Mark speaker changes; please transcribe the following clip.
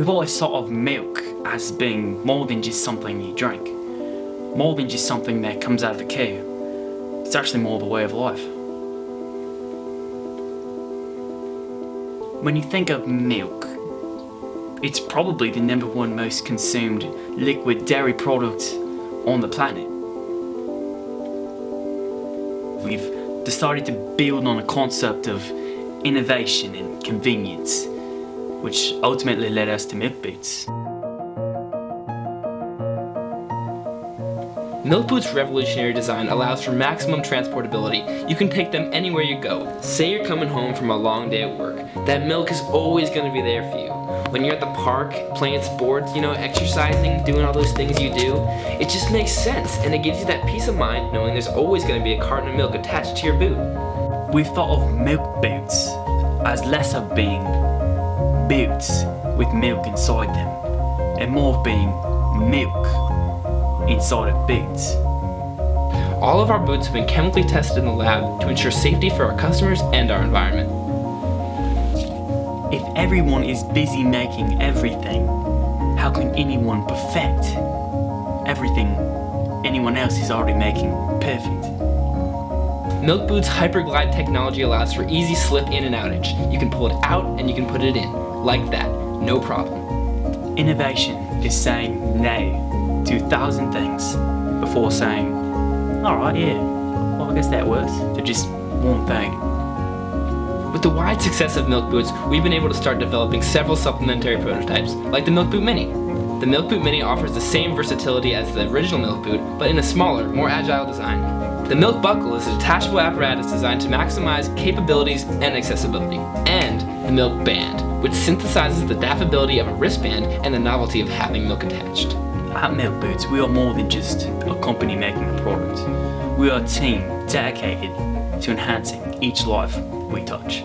Speaker 1: We've always thought of milk as being more than just something you drink, more than just something that comes out of the cow. It's actually more of a way of life. When you think of milk, it's probably the number one most consumed liquid dairy product on the planet. We've decided to build on a concept of innovation and convenience, which ultimately led us to Milk Boots.
Speaker 2: Milk Boots' revolutionary design allows for maximum transportability. You can take them anywhere you go. Say you're coming home from a long day at work. That milk is always going to be there for you. When you're at the park, playing sports, you know, exercising, doing all those things you do, it just makes sense and it gives you that peace of mind knowing there's always going to be a carton of milk attached to your boot.
Speaker 1: We've thought of milk boots as less of being boots with milk inside them and more of being milk inside of boots.
Speaker 2: All of our boots have been chemically tested in the lab to ensure safety for our customers and our environment.
Speaker 1: If everyone is busy making everything, how can anyone perfect everything anyone else is already making perfect?
Speaker 2: Milk Boots Hyperglide technology allows for easy slip in and outage. You can pull it out and you can put it in, like that, no problem.
Speaker 1: Innovation is saying no to a thousand things before saying, alright, yeah, well, I guess that works, to just one thing.
Speaker 2: With the wide success of Milk Boots, we've been able to start developing several supplementary prototypes, like the Milk Boot Mini. The Milk Boot Mini offers the same versatility as the original Milk Boot, but in a smaller, more agile design. The Milk Buckle is a detachable apparatus designed to maximize capabilities and accessibility. And the Milk Band, which synthesizes the daffability of a wristband and the novelty of having milk attached.
Speaker 1: At Milk Boots, we are more than just a company making a product. We are a team dedicated to enhancing each life we touch.